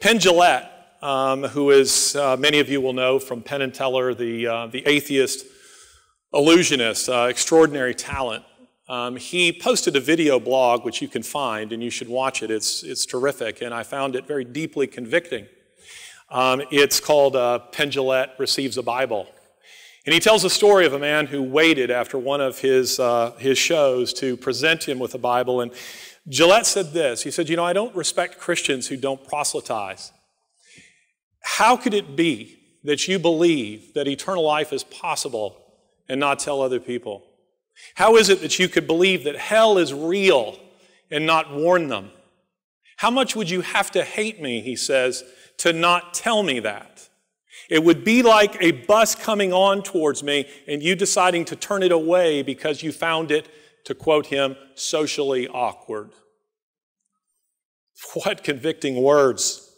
Penn Jillette, um, who is, uh, many of you will know from Penn and Teller, the, uh, the atheist illusionist, uh, extraordinary talent. Um, he posted a video blog, which you can find, and you should watch it. It's, it's terrific, and I found it very deeply convicting. Um, it's called uh, Penn Jillette Receives a Bible. And he tells a story of a man who waited after one of his, uh, his shows to present him with a Bible. And Jillette said this He said, You know, I don't respect Christians who don't proselytize. How could it be that you believe that eternal life is possible and not tell other people? How is it that you could believe that hell is real and not warn them? How much would you have to hate me, he says, to not tell me that? It would be like a bus coming on towards me and you deciding to turn it away because you found it, to quote him, socially awkward. What convicting words.